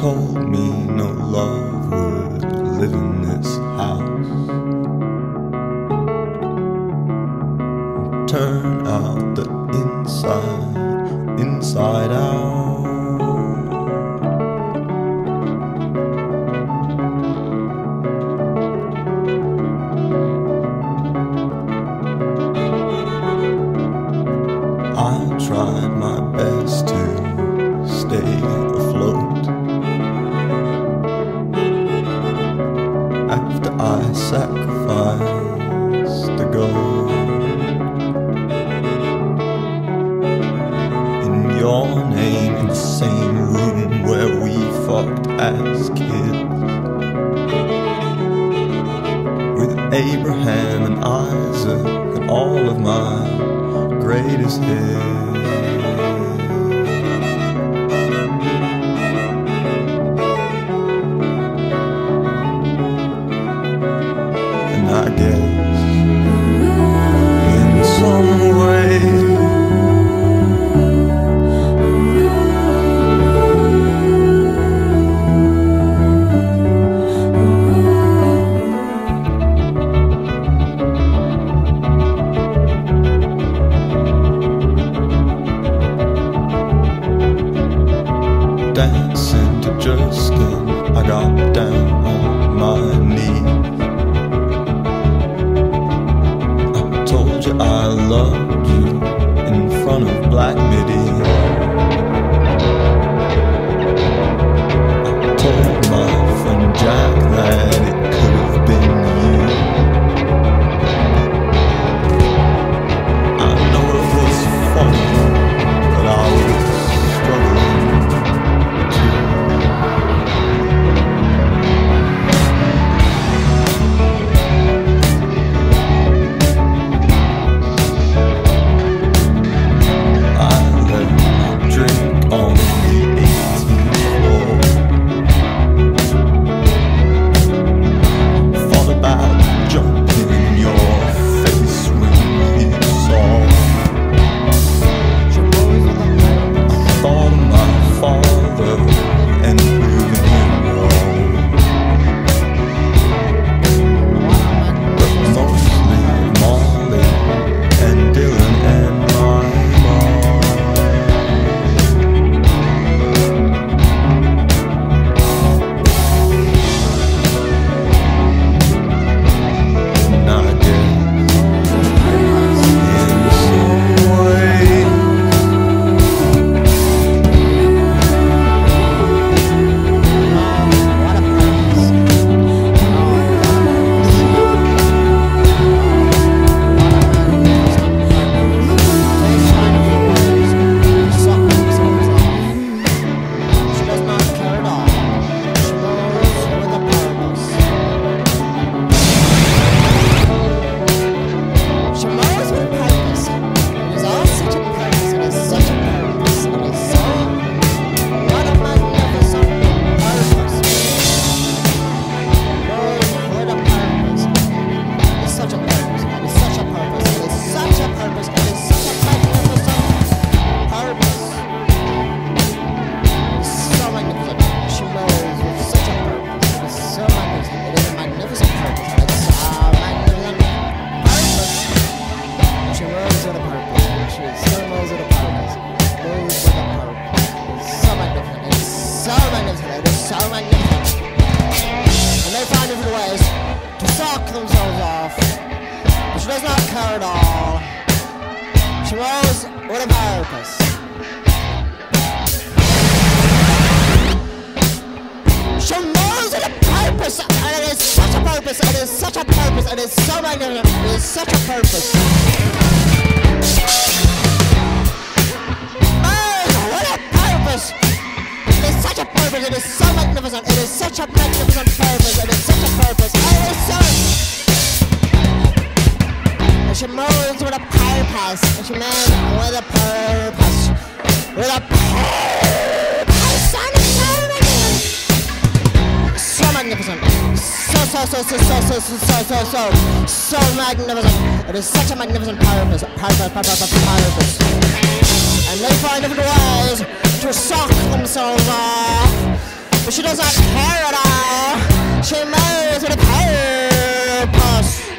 told me no love would live in this house. Turn out the inside, inside out. Same room where we fucked as kids. With Abraham and Isaac and all of my greatest hits. To Justin. I got down on my knees. I told you I loved you in front of Black Midi. I told my friend Jack that It is so magnificent. And they find different ways to suck themselves off. But she does not care at all. She moves with a purpose. She knows with a purpose, and it is such a purpose, it is such a purpose, it is so magnificent, it is such a purpose. Is so magnificent, it is such a magnificent purpose, it is such a purpose, it is so... And she moves with a purpose, and she moves with a purpose, with a purpose, it's so magnificent so magnificent. So, so, so, so, so, so, so, so, so, so, so magnificent. It is such a magnificent purpose, purpose, purpose, purpose. And they find different ways to suck themselves off. But she doesn't care at all. She knows with a purpose.